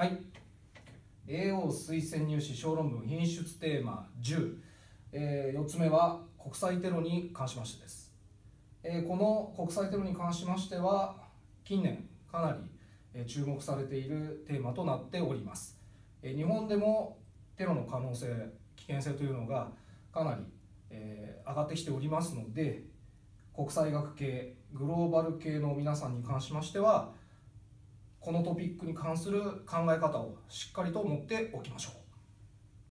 はい。AO 推薦入試小論文品質テーマ10、えー、4つ目は国際テロに関しましてです、えー、この国際テロに関しましては近年かなり注目されているテーマとなっております、えー、日本でもテロの可能性危険性というのがかなり、え、上がってきておりますので国際学系グローバル系の皆さんに関しましてはこのトピックに関する考え方をしっかりと持っておきましょう。